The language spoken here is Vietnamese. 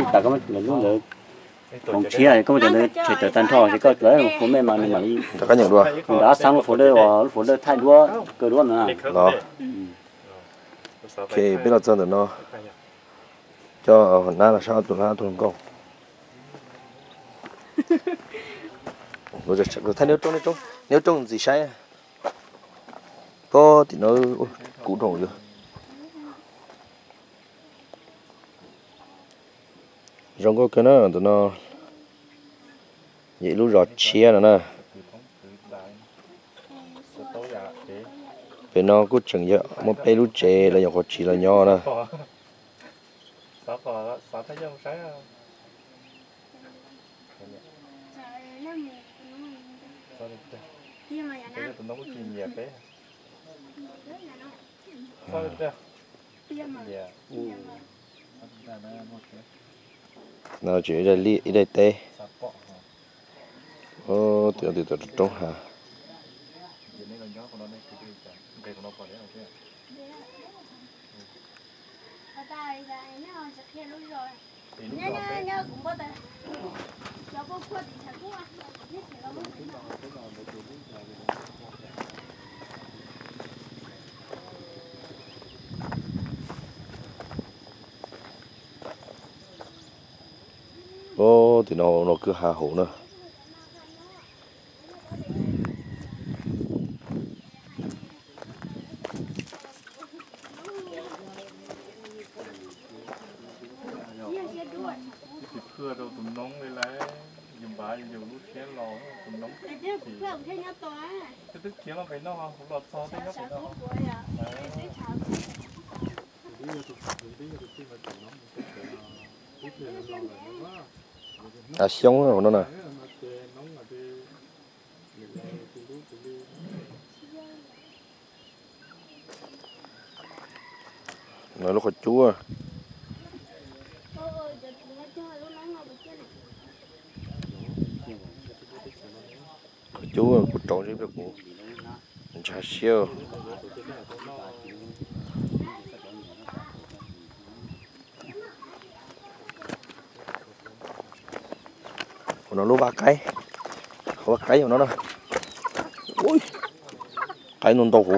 thì ta có một lúc nữa không chia này có một lần chỉ tự tan thọ thì có lấy phụ mẹ mà mà đi ta có nhận đua đã sang phụ đỡ và phụ đỡ thay đua cơ đua nữa đó. ok biết là chân được nó cho phần na là sao tụi na tụi con rồi rồi thấy nếu trông nếu trông nếu trông gì sai có thì nó rong có cái nó tụi nó vậy lúc rọt chia nữa nè bên nó cũng chừng nhớ một bé lúc trẻ là nhỏ chỉ là nhỏ nè Yeah nó chỉ là li ít đây tê ô tiểu thì tôi trúng hả giờ này còn gió của nó này cái không thì lúc nhớ có thì nó nó cứ hà hổ nữa thì khưa tụi cái nó à để sống rồi nó nè. Nó lúc chú à ôi ôi giờ tụi nó chơi lúc ngồi bên trên này chú à cụ trộn riêng được cụ chả siêu nó lô ba cái. Ba cái của nó đâu. Ui. Cái nôn to khổ.